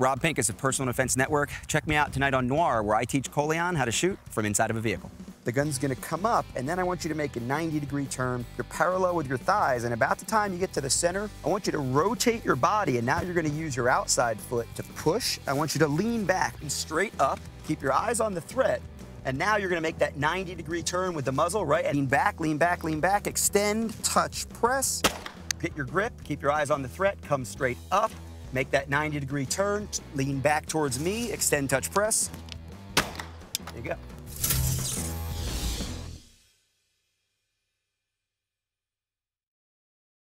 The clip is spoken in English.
Rob Pincus of Personal Defense Network. Check me out tonight on Noir, where I teach Colion how to shoot from inside of a vehicle. The gun's gonna come up, and then I want you to make a 90 degree turn. You're parallel with your thighs, and about the time you get to the center, I want you to rotate your body, and now you're gonna use your outside foot to push. I want you to lean back and straight up, keep your eyes on the threat, and now you're gonna make that 90 degree turn with the muzzle, right? Lean back, lean back, lean back, extend, touch, press. Get your grip, keep your eyes on the threat, come straight up, make that 90 degree turn, lean back towards me, extend, touch, press. There you go.